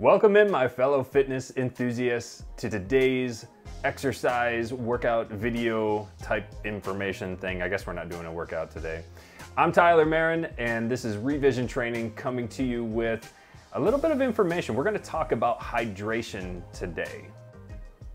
Welcome in my fellow fitness enthusiasts to today's exercise workout video type information thing. I guess we're not doing a workout today. I'm Tyler Merren and this is Revision Training coming to you with a little bit of information. We're gonna talk about hydration today.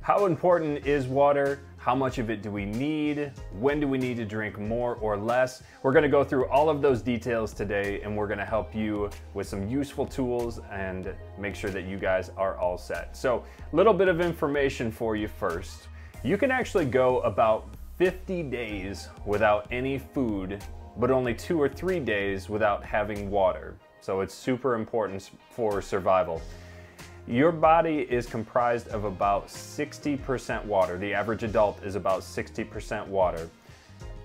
How important is water? How much of it do we need? When do we need to drink more or less? We're gonna go through all of those details today and we're gonna help you with some useful tools and make sure that you guys are all set. So a little bit of information for you first. You can actually go about 50 days without any food, but only two or three days without having water. So it's super important for survival. Your body is comprised of about 60% water. The average adult is about 60% water.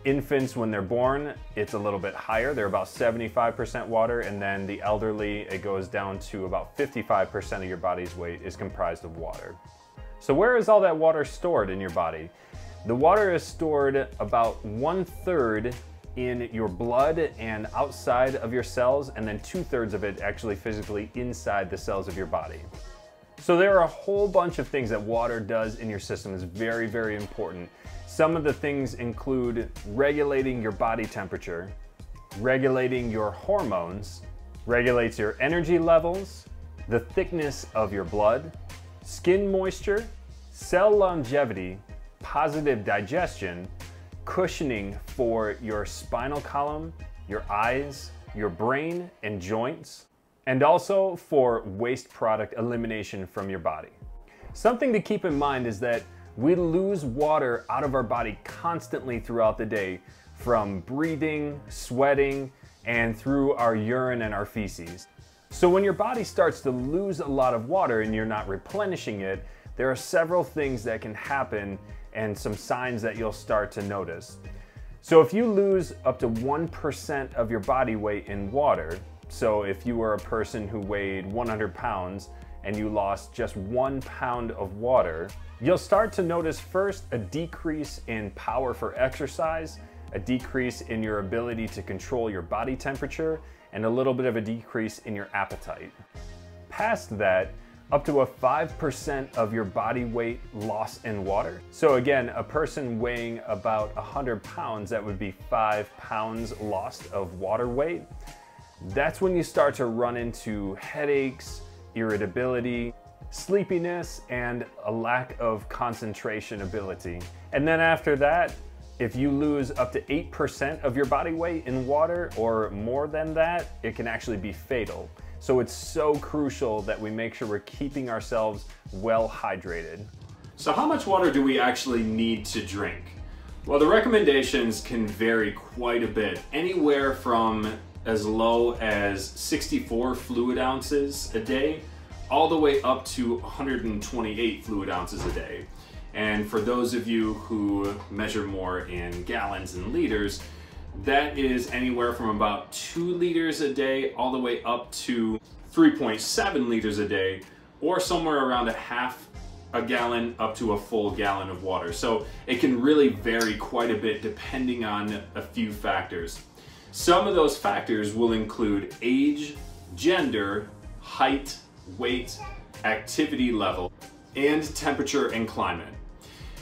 Infants, when they're born, it's a little bit higher. They're about 75% water, and then the elderly, it goes down to about 55% of your body's weight is comprised of water. So where is all that water stored in your body? The water is stored about one third in your blood and outside of your cells, and then two thirds of it actually physically inside the cells of your body. So there are a whole bunch of things that water does in your system is very, very important. Some of the things include regulating your body temperature, regulating your hormones, regulates your energy levels, the thickness of your blood, skin moisture, cell longevity, positive digestion, cushioning for your spinal column, your eyes, your brain, and joints, and also for waste product elimination from your body. Something to keep in mind is that we lose water out of our body constantly throughout the day from breathing, sweating, and through our urine and our feces. So when your body starts to lose a lot of water and you're not replenishing it, there are several things that can happen and some signs that you'll start to notice. So if you lose up to 1% of your body weight in water, so if you were a person who weighed 100 pounds and you lost just one pound of water, you'll start to notice first a decrease in power for exercise, a decrease in your ability to control your body temperature, and a little bit of a decrease in your appetite. Past that, up to a 5% of your body weight loss in water. So again, a person weighing about 100 pounds, that would be five pounds lost of water weight. That's when you start to run into headaches, irritability, sleepiness, and a lack of concentration ability. And then after that, if you lose up to 8% of your body weight in water or more than that, it can actually be fatal. So it's so crucial that we make sure we're keeping ourselves well hydrated. So how much water do we actually need to drink? Well, the recommendations can vary quite a bit, anywhere from as low as 64 fluid ounces a day, all the way up to 128 fluid ounces a day. And for those of you who measure more in gallons and liters, that is anywhere from about two liters a day all the way up to 3.7 liters a day, or somewhere around a half a gallon up to a full gallon of water. So it can really vary quite a bit depending on a few factors. Some of those factors will include age, gender, height, weight, activity level, and temperature and climate.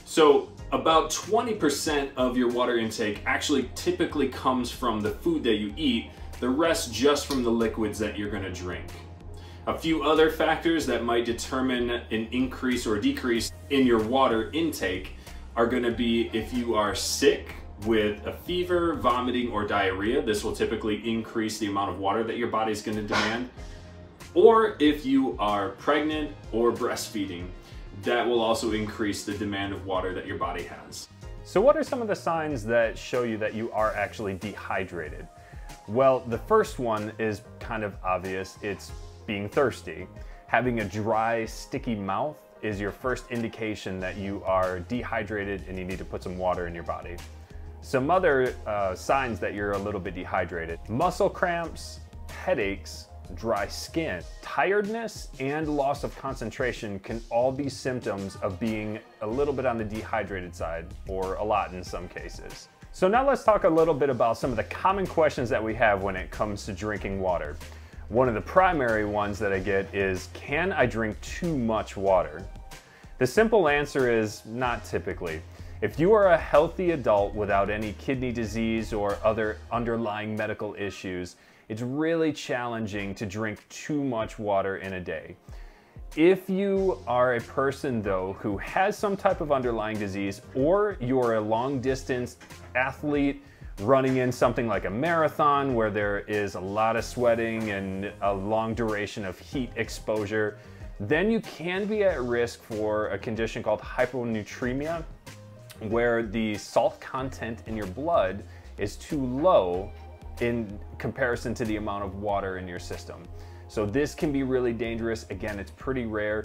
So about 20% of your water intake actually typically comes from the food that you eat, the rest just from the liquids that you're gonna drink. A few other factors that might determine an increase or decrease in your water intake are gonna be if you are sick, with a fever, vomiting, or diarrhea. This will typically increase the amount of water that your body is gonna demand. Or if you are pregnant or breastfeeding, that will also increase the demand of water that your body has. So what are some of the signs that show you that you are actually dehydrated? Well, the first one is kind of obvious. It's being thirsty. Having a dry, sticky mouth is your first indication that you are dehydrated and you need to put some water in your body. Some other uh, signs that you're a little bit dehydrated. Muscle cramps, headaches, dry skin, tiredness, and loss of concentration can all be symptoms of being a little bit on the dehydrated side, or a lot in some cases. So now let's talk a little bit about some of the common questions that we have when it comes to drinking water. One of the primary ones that I get is, can I drink too much water? The simple answer is not typically. If you are a healthy adult without any kidney disease or other underlying medical issues, it's really challenging to drink too much water in a day. If you are a person though who has some type of underlying disease or you're a long distance athlete running in something like a marathon where there is a lot of sweating and a long duration of heat exposure, then you can be at risk for a condition called hyponatremia where the salt content in your blood is too low in comparison to the amount of water in your system. So this can be really dangerous. Again, it's pretty rare.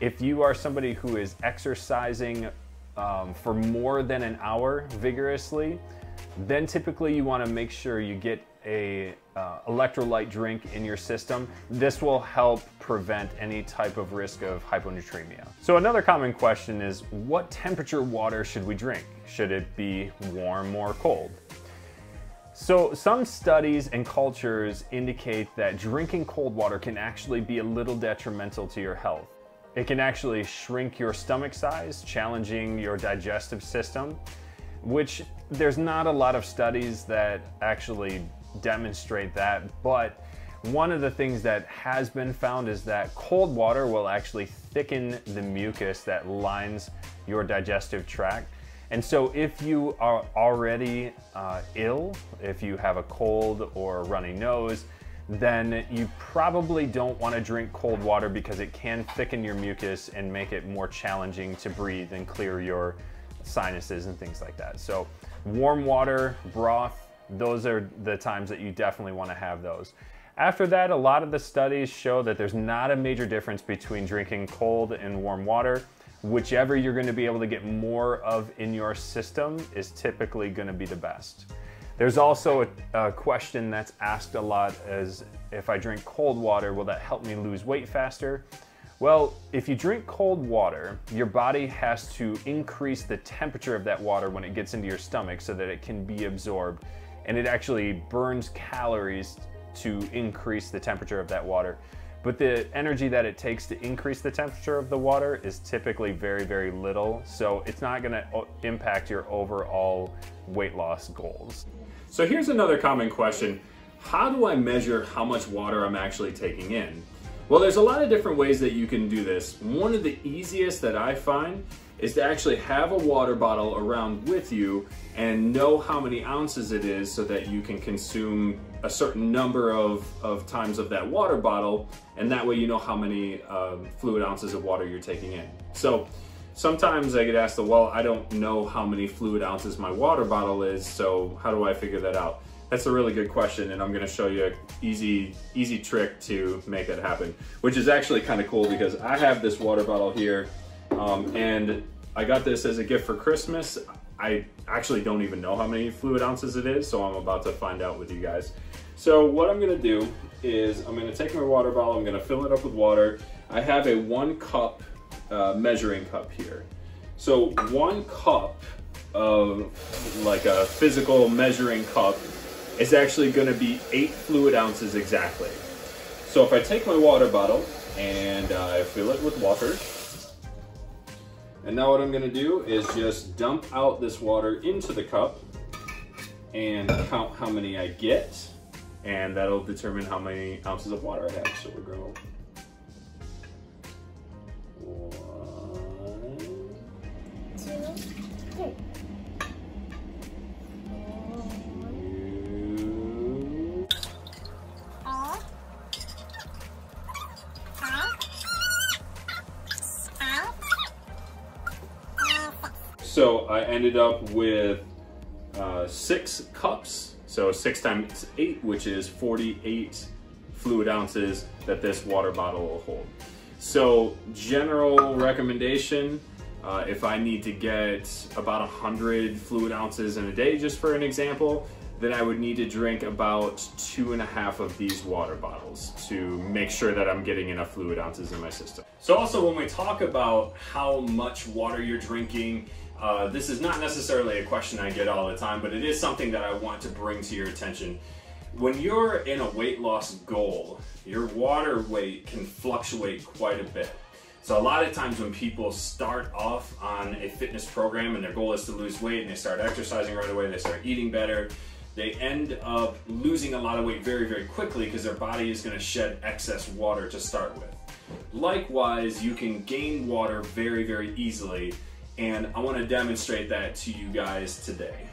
If you are somebody who is exercising um, for more than an hour vigorously, then typically you wanna make sure you get a uh, electrolyte drink in your system. This will help prevent any type of risk of hyponatremia. So another common question is, what temperature water should we drink? Should it be warm or cold? So some studies and cultures indicate that drinking cold water can actually be a little detrimental to your health. It can actually shrink your stomach size, challenging your digestive system, which there's not a lot of studies that actually demonstrate that, but one of the things that has been found is that cold water will actually thicken the mucus that lines your digestive tract. And so if you are already uh, ill, if you have a cold or a runny nose, then you probably don't want to drink cold water because it can thicken your mucus and make it more challenging to breathe and clear your sinuses and things like that. So warm water, broth, those are the times that you definitely want to have those. After that, a lot of the studies show that there's not a major difference between drinking cold and warm water. Whichever you're going to be able to get more of in your system is typically going to be the best. There's also a, a, question that's asked a lot as if I drink cold water, will that help me lose weight faster? Well, if you drink cold water, your body has to increase the temperature of that water when it gets into your stomach so that it can be absorbed and it actually burns calories to increase the temperature of that water. But the energy that it takes to increase the temperature of the water is typically very, very little. So it's not gonna uh, impact your overall weight loss goals. So here's another common question. How do I measure how much water I'm actually taking in? Well, there's a lot of different ways that you can do this. One of the easiest that I find is to actually have a water bottle around with you and know how many ounces it is so that you can consume a certain number of, of times of that water bottle and that way you know how many um, fluid ounces of water you're taking in. So sometimes I get asked, well, I don't know how many fluid ounces my water bottle is, so how do I figure that out? That's a really good question and I'm gonna show you an easy, easy trick to make that happen, which is actually kind of cool because I have this water bottle here um, and I got this as a gift for Christmas. I actually don't even know how many fluid ounces it is, so I'm about to find out with you guys. So what I'm gonna do is I'm gonna take my water bottle, I'm gonna fill it up with water. I have a one cup uh, measuring cup here. So one cup of like a physical measuring cup is actually gonna be eight fluid ounces exactly. So if I take my water bottle and uh, I fill it with water, and now what I'm gonna do is just dump out this water into the cup and count how many I get. And that'll determine how many ounces of water I have. So we're going one, two, So I ended up with uh, six cups. So six times eight, which is 48 fluid ounces that this water bottle will hold. So general recommendation, uh, if I need to get about 100 fluid ounces in a day, just for an example, then I would need to drink about two and a half of these water bottles to make sure that I'm getting enough fluid ounces in my system. So also when we talk about how much water you're drinking, uh, this is not necessarily a question I get all the time, but it is something that I want to bring to your attention. when you're in a weight loss goal, your water weight can fluctuate quite a bit. So a lot of times when people start off on a fitness program and their goal is to lose weight and they start exercising right away, they start eating better, they end up losing a lot of weight very, very quickly because their body is gonna shed excess water to start with. Likewise, you can gain water very, very easily and I wanna demonstrate that to you guys today.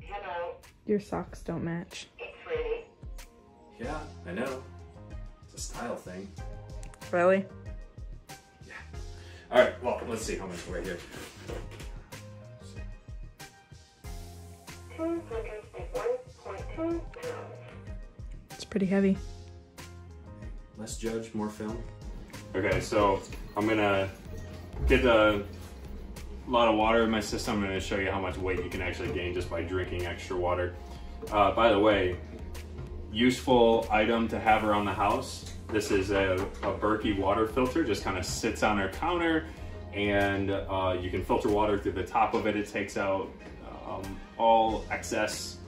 Hello, Your socks don't match. it's Freddie. Yeah, I know. It's a style thing. Really? Yeah. All right, well, let's see how much weight here. It's pretty heavy. Less judge, more film. Okay, so I'm gonna get a lot of water in my system. I'm gonna show you how much weight you can actually gain just by drinking extra water. Uh, by the way, useful item to have around the house. This is a, a Berkey water filter, just kind of sits on our counter and uh, you can filter water through the top of it. It takes out um, all excess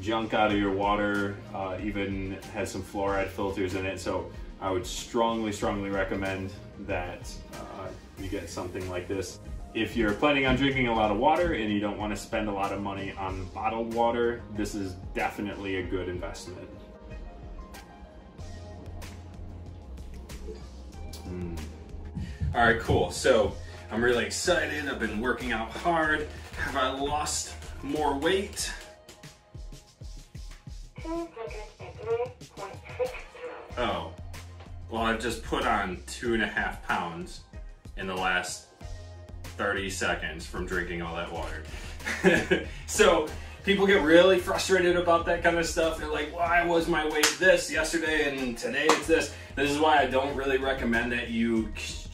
junk out of your water, uh, even has some fluoride filters in it. So I would strongly, strongly recommend that uh, you get something like this. If you're planning on drinking a lot of water and you don't want to spend a lot of money on bottled water, this is definitely a good investment. Mm. All right, cool. So I'm really excited. I've been working out hard. Have I lost more weight? Oh, well, I've just put on two and a half pounds in the last 30 seconds from drinking all that water. so people get really frustrated about that kind of stuff. They're like, why was my weight this yesterday and today it's this? This is why I don't really recommend that you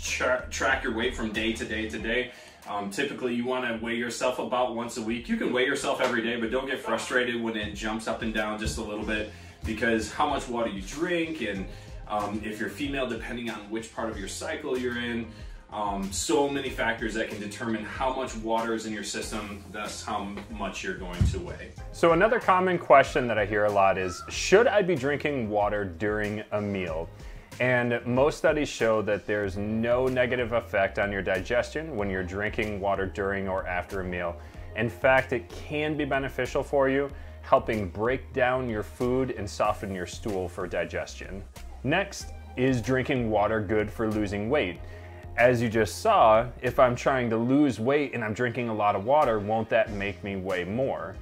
tra- track your weight from day to day to day. Um, typically, you want to weigh yourself about once a week. You can weigh yourself every day, but don't get frustrated when it jumps up and down just a little bit because how much water you drink and um, if you're female, depending on which part of your cycle you're in, um, so many factors that can determine how much water is in your system, thus how much you're going to weigh. So another common question that I hear a lot is, should I be drinking water during a meal? And most studies show that there's no negative effect on your digestion when you're drinking water during or after a meal. In fact, it can be beneficial for you, helping break down your food and soften your stool for digestion. Next, is drinking water good for losing weight? As you just saw, if I'm trying to lose weight and I'm drinking a lot of water, won't that make me weigh more?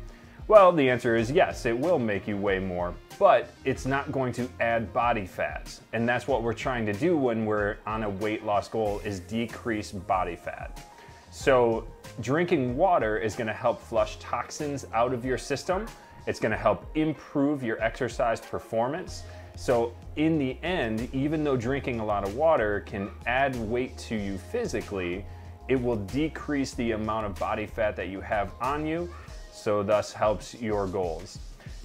Well, the answer is yes, it will make you weigh more, but it's not going to add body fat. And that's what we're trying to do when we're on a weight loss goal is decrease body fat. So drinking water is gonna help flush toxins out of your system. It's gonna help improve your exercise performance. So in the end, even though drinking a lot of water can add weight to you physically, it will decrease the amount of body fat that you have on you, so thus helps your goals.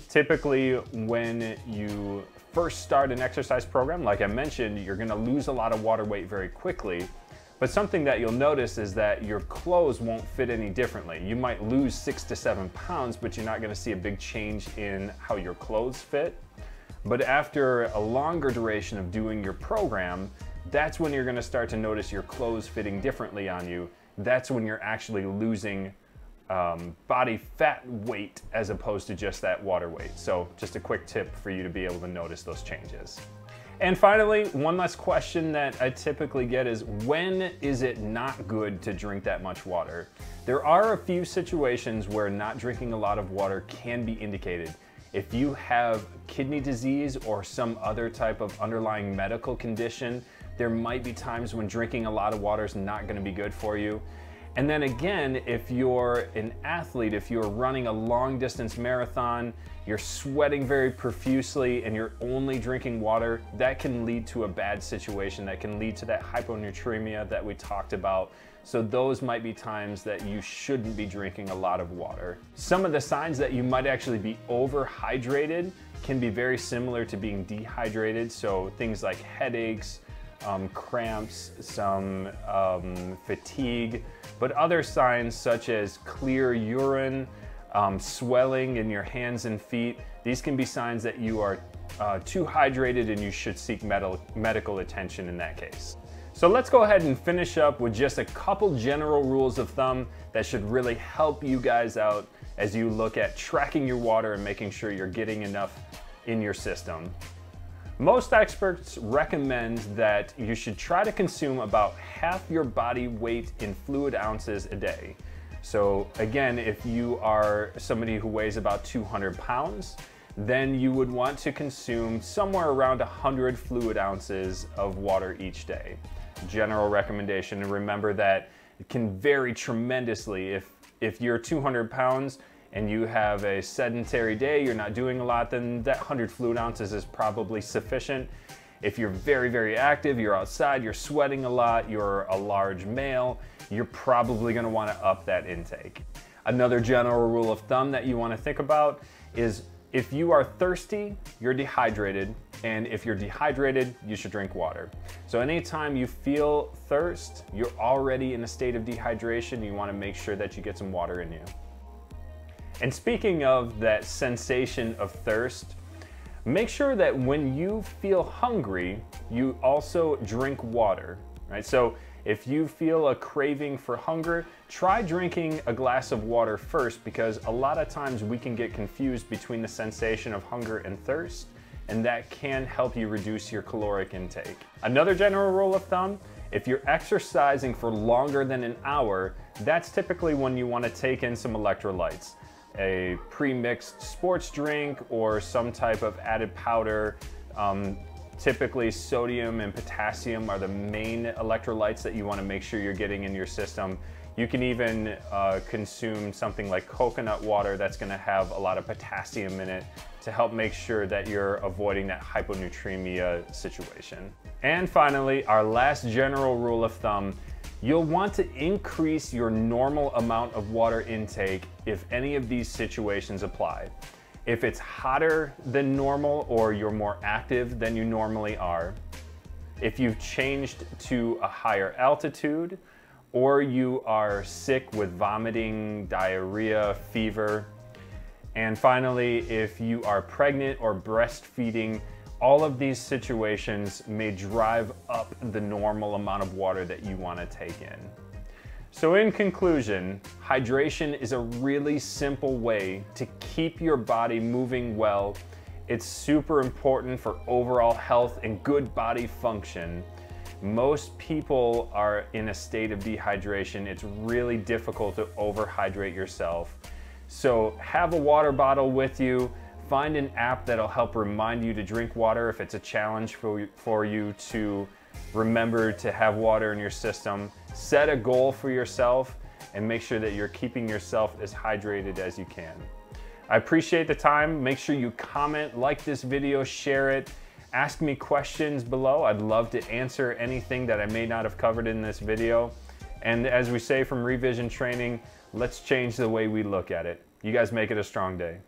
Typically, when you first start an exercise program, like I mentioned, you're gonna lose a lot of water weight very quickly. But something that you'll notice is that your clothes won't fit any differently. You might lose six to seven pounds, but you're not gonna see a big change in how your clothes fit. But after a longer duration of doing your program, that's when you're gonna start to notice your clothes fitting differently on you. That's when you're actually losing um, body fat weight as opposed to just that water weight. So just a quick tip for you to be able to notice those changes. And finally, one last question that I typically get is when is it not good to drink that much water? There are a few situations where not drinking a lot of water can be indicated. If you have kidney disease or some other type of underlying medical condition, there might be times when drinking a lot of water is not going to be good for you. And then again, if you're an athlete, if you're running a long distance marathon, you're sweating very profusely and you're only drinking water, that can lead to a bad situation. That can lead to that hyponatremia that we talked about. So those might be times that you shouldn't be drinking a lot of water. Some of the signs that you might actually be overhydrated can be very similar to being dehydrated. So things like headaches, um, cramps, some um, fatigue, but other signs such as clear urine, um, swelling in your hands and feet, these can be signs that you are uh, too hydrated and you should seek medical, medical attention in that case. So let's go ahead and finish up with just a couple general rules of thumb that should really help you guys out as you look at tracking your water and making sure you're getting enough in your system. Most experts recommend that you should try to consume about half your body weight in fluid ounces a day. So again, if you are somebody who weighs about 200 pounds, then you would want to consume somewhere around 100 fluid ounces of water each day. General recommendation, and remember that it can vary tremendously. If, if you're 200 pounds and you have a sedentary day, you're not doing a lot, then that 100 fluid ounces is probably sufficient. If you're very, very active, you're outside, you're sweating a lot, you're a large male, you're probably gonna wanna up that intake. Another general rule of thumb that you wanna think about is if you are thirsty, you're dehydrated, and if you're dehydrated, you should drink water. So anytime you feel thirst, you're already in a state of dehydration, you wanna make sure that you get some water in you. And speaking of that sensation of thirst, make sure that when you feel hungry, you also drink water, right? So if you feel a craving for hunger, try drinking a glass of water first because a lot of times we can get confused between the sensation of hunger and thirst, and that can help you reduce your caloric intake. Another general rule of thumb, if you're exercising for longer than an hour, that's typically when you want to take in some electrolytes a pre-mixed sports drink or some type of added powder. Um, typically sodium and potassium are the main electrolytes that you wanna make sure you're getting in your system. You can even uh, consume something like coconut water that's gonna have a lot of potassium in it to help make sure that you're avoiding that hyponatremia situation. And finally, our last general rule of thumb You'll want to increase your normal amount of water intake if any of these situations apply. If it's hotter than normal or you're more active than you normally are, if you've changed to a higher altitude, or you are sick with vomiting, diarrhea, fever, and finally, if you are pregnant or breastfeeding, all of these situations may drive up the normal amount of water that you want to take in. So in conclusion, hydration is a really simple way to keep your body moving well. It's super important for overall health and good body function. Most people are in a state of dehydration. It's really difficult to overhydrate yourself. So have a water bottle with you. Find an app that'll help remind you to drink water if it's a challenge for, for you to remember to have water in your system. Set a goal for yourself and make sure that you're keeping yourself as hydrated as you can. I appreciate the time. Make sure you comment, like this video, share it. Ask me questions below. I'd love to answer anything that I may not have covered in this video. And as we say from Revision Training, let's change the way we look at it. You guys make it a strong day.